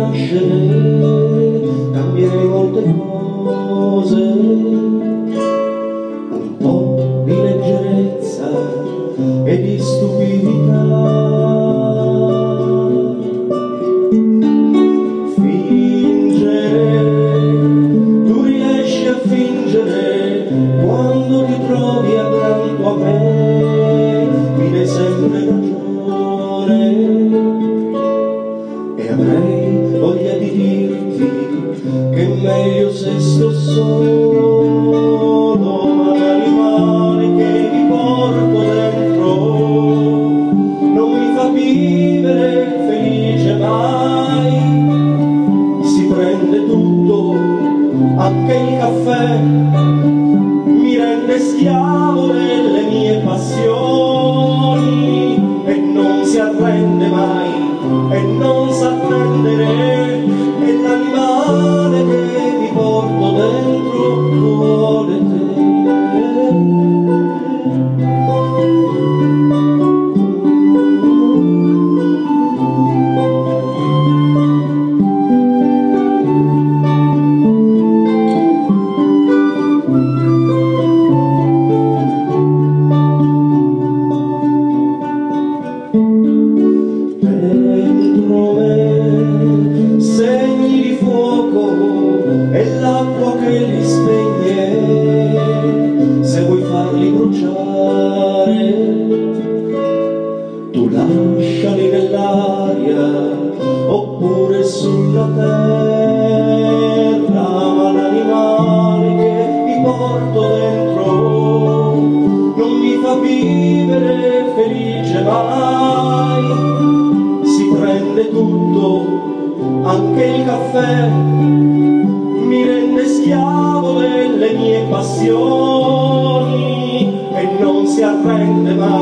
nascere, cambiare molte cose. king of lasciali nell'aria oppure sulla terra ma l'animale che mi porto dentro non mi fa vivere felice mai. Si prende tutto anche il caffè mi rende schiavo delle mie passioni e non si arrende mai.